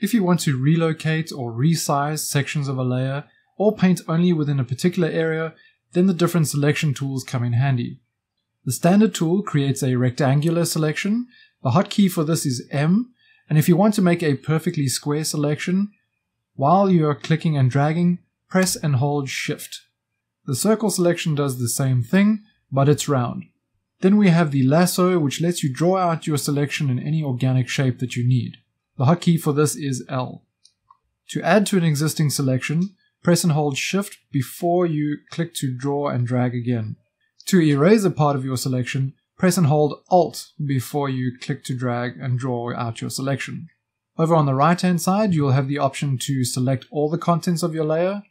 If you want to relocate or resize sections of a layer, or paint only within a particular area, then the different selection tools come in handy. The standard tool creates a rectangular selection. The hotkey for this is M, and if you want to make a perfectly square selection, while you are clicking and dragging, press and hold Shift. The circle selection does the same thing, but it's round. Then we have the lasso, which lets you draw out your selection in any organic shape that you need. The hotkey for this is L. To add to an existing selection, press and hold Shift before you click to draw and drag again. To erase a part of your selection, press and hold Alt before you click to drag and draw out your selection. Over on the right hand side, you'll have the option to select all the contents of your layer,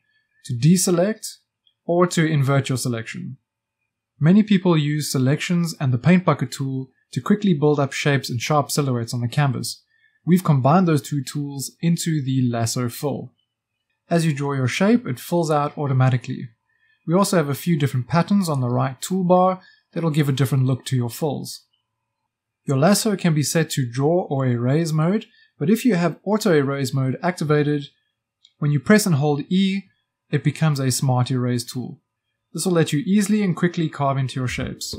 to deselect, or to invert your selection. Many people use selections and the paint bucket tool to quickly build up shapes and sharp silhouettes on the canvas. We've combined those two tools into the lasso fill. As you draw your shape, it fills out automatically. We also have a few different patterns on the right toolbar that'll give a different look to your fills. Your lasso can be set to draw or erase mode, but if you have auto erase mode activated, when you press and hold E, it becomes a smart erase tool. This will let you easily and quickly carve into your shapes.